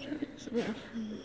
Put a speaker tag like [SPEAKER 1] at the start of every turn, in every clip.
[SPEAKER 1] Bathroom.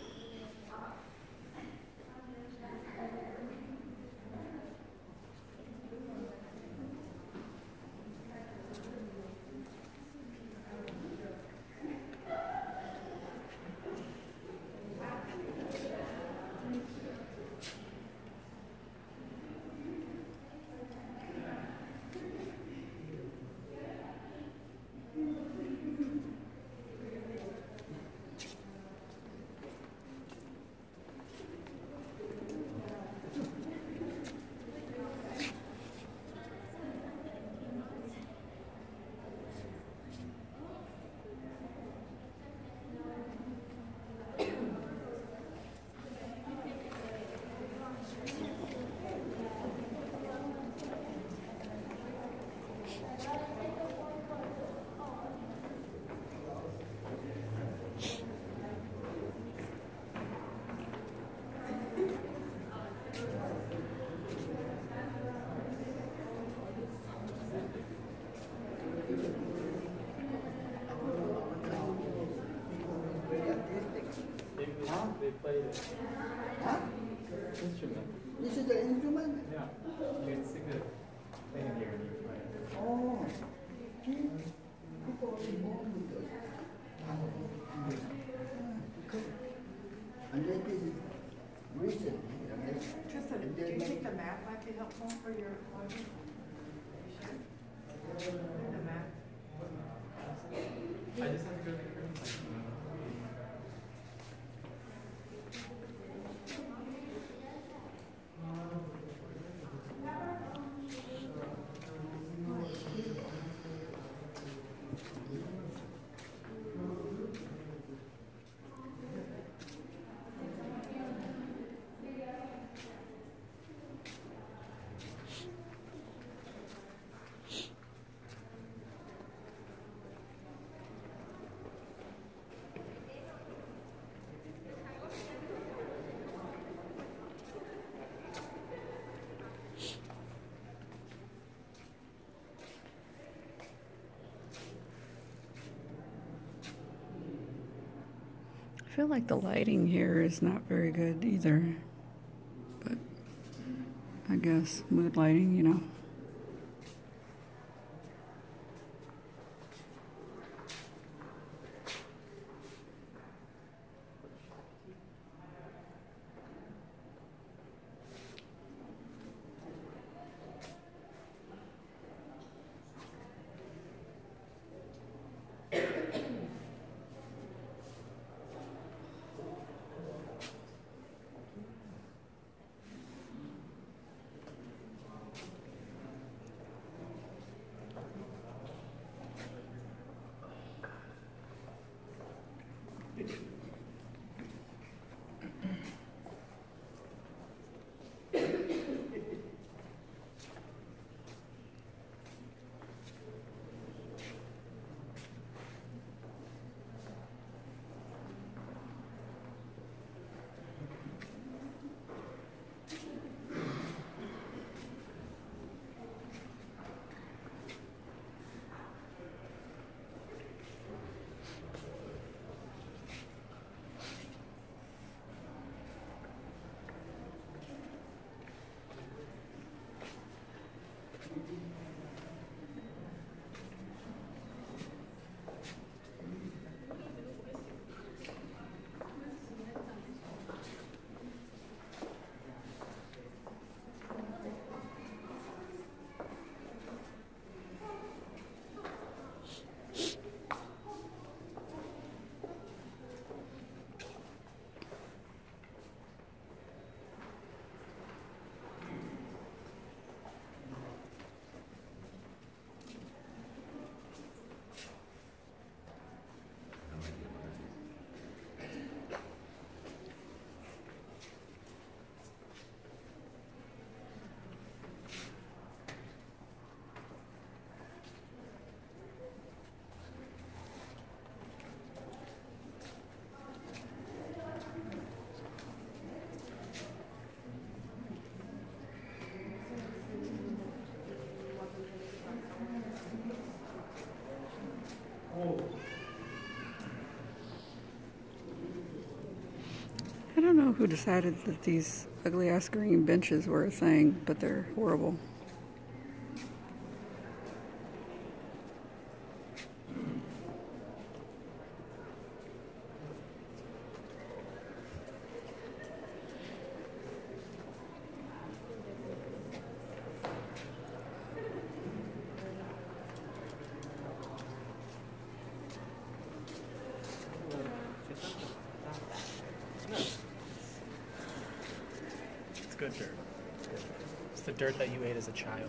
[SPEAKER 2] They play the
[SPEAKER 3] Huh?
[SPEAKER 2] instrument.
[SPEAKER 3] This is the instrument?
[SPEAKER 2] Yeah. You sing the thing here and you play it.
[SPEAKER 3] Oh.
[SPEAKER 1] Hmm. Feel like the lighting here is not very good either. But I guess mood lighting, you know. Don't know who decided that these ugly ass green benches were a thing, but they're horrible.
[SPEAKER 2] good dirt. It's the dirt that you ate as a child.